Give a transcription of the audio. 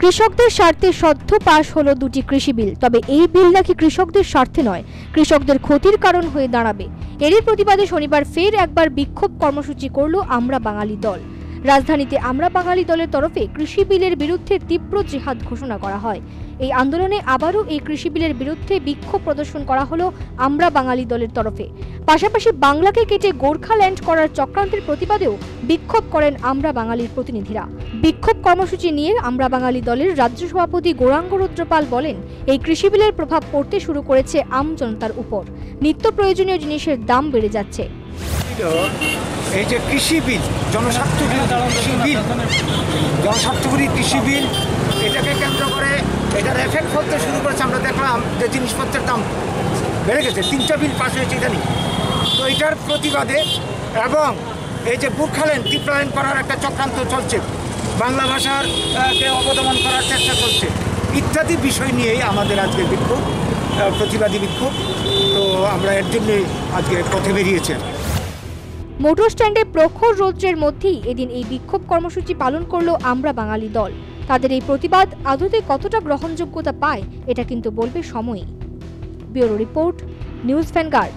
কৃষকদের স্বার্থে সদ্য পাশ হলো দুটি কৃষি বিল। তবে এই বিল নাকি কৃষকদের স্বার্থে নয়, কৃষকদের ক্ষতির কারণ হয়ে দাঁড়াবে। এরই প্রতিবাদে শনিবার ফের একবার বিক্ষোভ কর্মসূচি করল আমরা বাঙালি দল। রাজধানীতে আমরা বাঙালি দলের তরফে কৃষি বিলের বিরুদ্ধে তীব্র জিহাদ ঘোষণা করা হয়। এই আন্দোলনে আবারও এই কৃষি বিলের বিরুদ্ধে বিক্ষোভ প্রদর্শন করা হলো আমরা বাঙালি দলের তরফে। পাশাপাশি বাংলাকে কেটে গোর্খাল্যান্ড করার চক্রান্তের প্রতিবাদেও বিক্ষোভ করেন আমরা বাঙালির প্রতিনিধিরা। বিক্ষোভ কর্মসূচি নিয়ে আমরা বাঙালি দলের রাজ্য সভাপতি গৌরাঙ্গ রুদ্রপাল বলেন, এই কৃষি বিলের প্রভাব পড়তে শুরু করেছে আম জনতার উপর। নিত্য প্রয়োজনীয় জিনিসের দাম বেড়ে যাচ্ছে। এই যে কৃষি বিল জনস্বার্থকরী কৃষি বিল জনস্বার্থকরী কৃষি বিল, এটাকে কেন্দ্র করে এটার এফেক্ট করতে শুরু করেছে, আমরা দেখলাম যে জিনিসপত্রের দাম বেড়ে গেছে, তিনটা বিল পাস হয়েছে ইদানিং তো এটার প্রতিবাদে এবং এই যে বুর্খালেন টিপ্লায়ন করার একটা চক্রান্ত চলছে, বাংলা ভাষার অবদমন করার চেষ্টা চলছে, ইত্যাদি বিষয় নিয়েই আমাদের আজকে বিক্ষোভ প্রতিবাদী বিক্ষোভ তো আমরা এর জন্যই আজকে পথে বেরিয়েছি। মোটর স্ট্যান্ডে প্রখর রৌদ্রের মধ্যেই এদিন এই বিক্ষোভ কর্মসূচি পালন করল আমরা বাঙালি দল। তাদের এই প্রতিবাদ আদতে কতটা গ্রহণযোগ্যতা পায়, এটা কিন্তু বলবে সময়ই। Bureau report, News Vanguard.